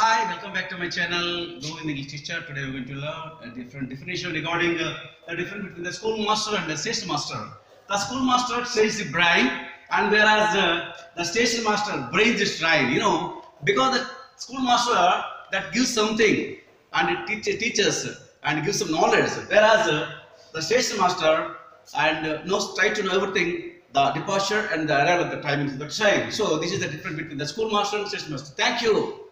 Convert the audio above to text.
Hi, welcome back to my channel, Govind English Teacher. Today we're going to learn a different definition regarding uh, the difference between the schoolmaster and the station master. The schoolmaster says the brain, and whereas uh, the station master brings the brain. You know, because the schoolmaster that gives something and it teach, teaches and gives some knowledge, whereas uh, the station master and uh, knows try to know everything the departure and the arrival of the timing of the train. So this is the difference between the schoolmaster and station master. Thank you.